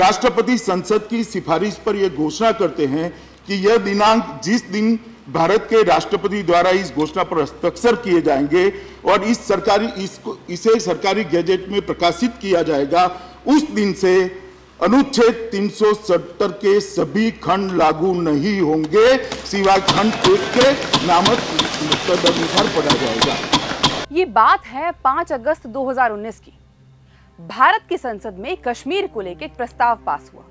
राष्ट्रपति संसद की सिफारिश पर यह घोषणा करते हैं कि यह दिनांक, जिस दिन भारत के राष्ट्रपति द्वारा इस घोषणा पर हस्ताक्षर किए जाएँगे और इस सरकारी, इसको, इसे सरकारी गैजेट में प्रकाशित किया जाएगा, उस दिन से अनुच्छेद 370 के सभी खंड लागू नहीं होंगे। सिवाय खंड एक के नामक तदनुसार पढ़ा जाएगा। ये बात है 5 अगस्त 2019 की। भारत की संसद में कश्मीर को लेकर एक प्रस्ताव पास हुआ,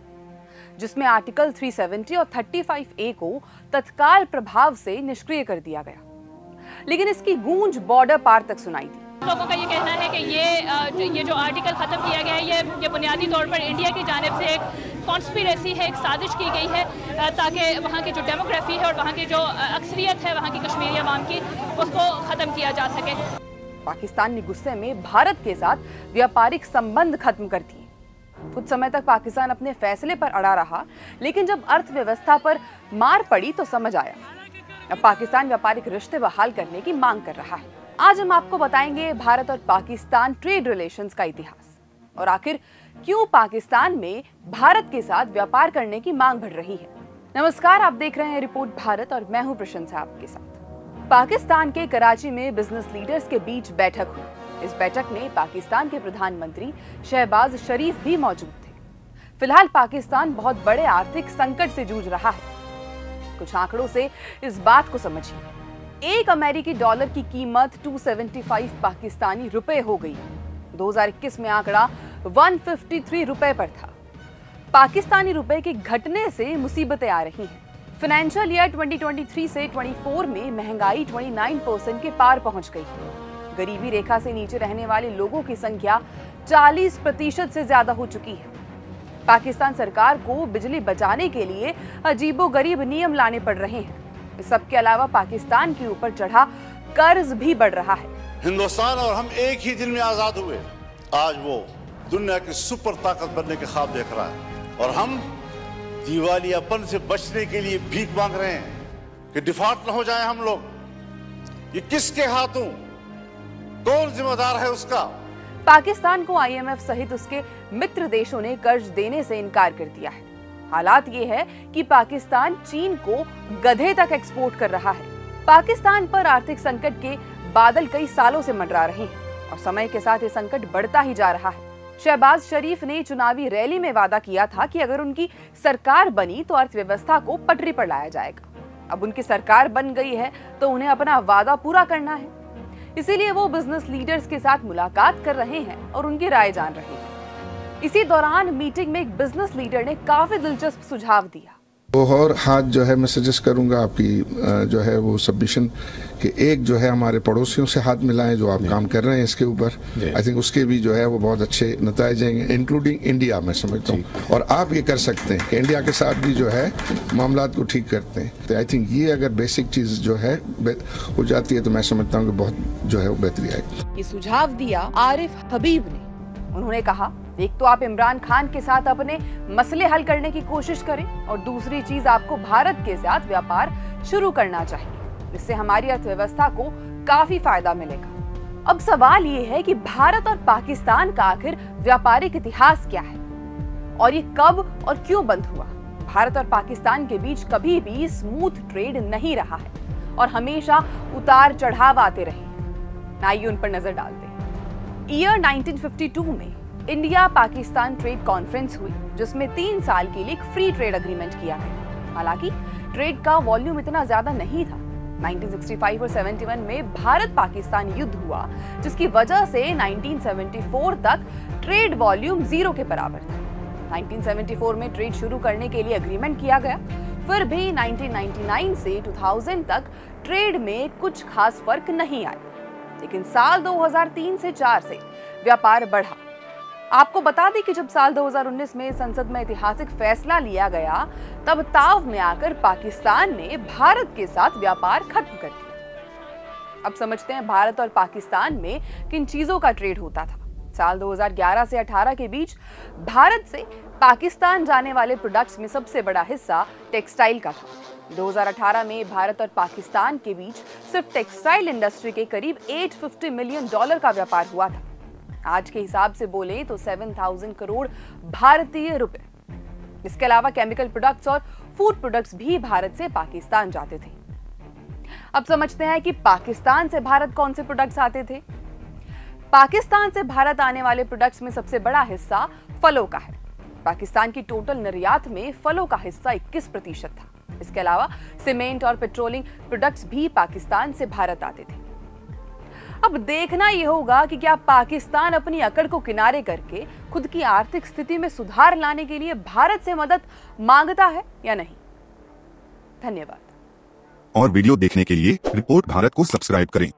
जिसमें आर्टिकल 370 और 35 ए को तत्काल प्रभाव से निष्क्रिय कर दिया गया। लेकिन इसकी गूंज बॉर्डर पार तक सुनाई दी। लोगों का ये कहना है कि ये ये जो आर्टिकल ख़त्म किया गया है, ये ये बुनियादी तौर पर इंडिया की जानब से एक कॉन्स्पिरेसी है, एक साजिश की गई है ताकि वहाँ की जो डेमोग्राफी है और वहाँ की जो अक्सरियत है, वहाँ की कश्मीरी अवाम की, उसको ख़त्म किया जा सके। पाकिस्तान ने गुस्से में भारत के साथ व्यापारिक संबंध खत्म कर दिए। कुछ समय तक पाकिस्तान अपने फैसले पर अड़ा रहा, लेकिन जब अर्थव्यवस्था पर मार पड़ी तो समझ आया। अब पाकिस्तान व्यापारिक रिश्ते बहाल करने की मांग कर रहा है। आज हम आपको बताएँगे भारत और पाकिस्तान ट्रेड रिलेशंस का इतिहास। और आखिर क्यों पाकिस्तान में भारत के साथ व्यापार करने की मांग बढ़ रही है? नमस्कार, आप देख रहे हैं रिपोर्ट भारत और मैं हूँ प्रशंसा आपके साथ। पाकिस्तान के कराची में बिज़नेस लीडर्स के बीच बैठक हुई। इस बैठक में पाकिस्तान के प्रधानमंत्री शहबाज शरीफ भी मौजूद थे। फ़िलहाल पाकिस्तान बहुत बड़े आर्थिक संकट से जूझ रहा है। कुछ आंकड़ों से इस बात को समझिए। एक अमेरिकी डॉलर की कीमत 275 पाकिस्तानी रुपए हो गई। 2021 में आंकड़ा 153 रुपए पर था। पाकिस्तानी रुपए के घटने से मुसीबतें आ रही हैं। फाइनेंशियल ईयर 2023 से 24 में महँगाई 29 परसेंट के पार पहुँच गई। गरीबी रेखा से नीचे रहने वाले लोगों की संख्या 40 प्रतिशत से ज़्यादा हो चुकी है। पाकिस्तान सरकार को बिजली बचाने के लिए अजीबोगरीब नियम लाने पड़ रहे हैं। सबके अलावा पाकिस्तान के ऊपर चढ़ा कर्ज भी बढ़ रहा है। हिंदुस्तान और हम एक ही दिन में आज़ाद हुए। आज वो दुनिया की सुपर ताकत बनने के ख्वाब देख रहा है और हम दिवालियापन से बचने के लिए भीख मांग रहे हैं कि डिफ़ॉल्ट न हो जाए हम लोग। ये किसके हाथों? कौन जिम्मेदार है उसका? पाकिस्तान को आईएमएफ सहित उसके मित्र देशों ने कर्ज देने से इनकार कर दिया है। हालात ये है कि पाकिस्तान चीन को गधे तक एक्सपोर्ट कर रहा है। पाकिस्तान पर आर्थिक संकट के बादल कई सालों से मंडरा रहे हैं और समय के साथ ये संकट बढ़ता ही जा रहा है। शहबाज शरीफ ने चुनावी रैली में वादा किया था कि अगर उनकी सरकार बनी तो अर्थव्यवस्था को पटरी पर लाया जाएगा। अब उनकी सरकार बन गई है तो उन्हें अपना वादा पूरा करना है। इसीलिए वो बिज़नेस लीडर्स के साथ मुलाकात कर रहे हैं और उनकी राय जान रहे हैं। इसी दौरान मीटिंग में एक बिज़नेस लीडर ने काफ़ी दिलचस्प सुझाव दिया। और हाथ जो है मैं सजेस्ट करूँगा आपकी जो है वो सबमिशन कि एक जो है हमारे पड़ोसियों से हाथ मिलाएँ जो आप काम कर रहे हैं इसके ऊपर। आई थिंक उसके भी जो है वो बहुत अच्छे नतज जाएँगे इंक्लूडिंग इंडिया मैं समझता हूँ। और आप ये कर सकते हैं कि इंडिया के साथ भी जो है मामला को ठीक करते हैं। तो आई थिंक ये अगर बेसिक चीज़ जो है हो जाती है तो मैं समझता हूँ कि बहुत जो है वो बेहतरी आएगी। ये सुझाव दिया आरिफ हबीब ने। उन्होंने कहा एक तो आप इमरान खान के साथ अपने मसले हल करने की कोशिश करें और दूसरी चीज़ आपको भारत के साथ व्यापार शुरू करना चाहिए। इससे हमारी अर्थव्यवस्था को काफ़ी फ़ायदा मिलेगा। अब सवाल ये है कि भारत और पाकिस्तान का आखिर व्यापारिक इतिहास क्या है? और ये कब और क्यों बंद हुआ? भारत और पाकिस्तान के बीच कभी भी स्मूथ ट्रेड नहीं रहा है और हमेशा उतार चढ़ाव आते रहे। आइए उन पर नज़र डालते ईयर 1952 में इंडिया पाकिस्तान ट्रेड कॉन्फ्रेंस हुई, जिसमें तीन साल के लिए एक फ्री ट्रेड अग्रीमेंट किया गया। हालाँकि ट्रेड का वॉल्यूम इतना ज़्यादा नहीं था। 1965 और 71 में भारत पाकिस्तान युद्ध हुआ, जिसकी वजह से 1974 तक ट्रेड वॉल्यूम ज़ीरो के बराबर था। 1974 में ट्रेड शुरू करने के लिए अग्रीमेंट किया गया। फिर भी 1999 से 2000 तक ट्रेड में कुछ खास फ़र्क नहीं आया। लेकिन साल 2003 से 4 से व्यापार बढ़ा। आपको बता दें कि जब साल 2019 में संसद में ऐतिहासिक फैसला लिया गया, तब ताव में आकर पाकिस्तान ने भारत के साथ व्यापार खत्म कर दिया। अब समझते हैं भारत और पाकिस्तान में किन चीज़ों का ट्रेड होता था। साल 2011 से 18 के बीच भारत से पाकिस्तान जाने वाले प्रोडक्ट्स में सबसे बड़ा हिस्सा टेक्सटाइल का था। 2018 में भारत और पाकिस्तान के बीच सिर्फ़ टेक्सटाइल इंडस्ट्री के करीब 850 मिलियन डॉलर का व्यापार हुआ था। आज के हिसाब से बोले तो 7000 करोड़ भारतीय रुपए। इसके अलावा केमिकल प्रोडक्ट्स और फ़ूड प्रोडक्ट्स भी भारत से पाकिस्तान जाते थे। अब समझते हैं कि पाकिस्तान से भारत कौन से प्रोडक्ट्स आते थे। पाकिस्तान से भारत आने वाले प्रोडक्ट्स में सबसे बड़ा हिस्सा फलों का है। पाकिस्तान की टोटल निर्यात में फलों का हिस्सा 21 प्रतिशत था। इसके अलावा सीमेंट और पेट्रोलिंग प्रोडक्ट्स भी पाकिस्तान से भारत आते थे। अब देखना यह होगा कि क्या पाकिस्तान अपनी अकड़ को किनारे करके खुद की आर्थिक स्थिति में सुधार लाने के लिए भारत से मदद माँगता है या नहीं? धन्यवाद। और वीडियो देखने के लिए रिपोर्ट भारत को सब्सक्राइब करें।